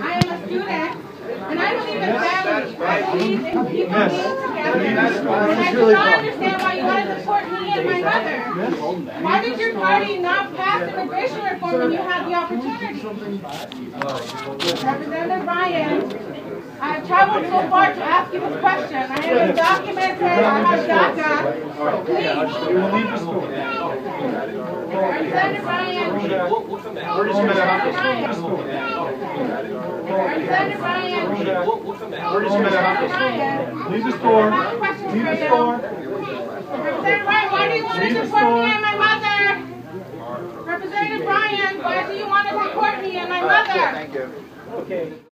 I am a student, and I believe in family. I believe in people being together. And I do not understand why you want to deport me and my mother. Why did your party not pass immigration reform when you had the opportunity? Representative Ryan, I have traveled so far to ask you this question. I am DACA-mented, I have DACA. Please. Representative Ryan. Representative Ryan. Representative Ryan. Representative Ryan. Leave the store. I have a question Leave the store. Representative Ryan, why do you want to Leave the deport me and my mother? Representative Ryan, why do you want to deport me and my mother? Okay.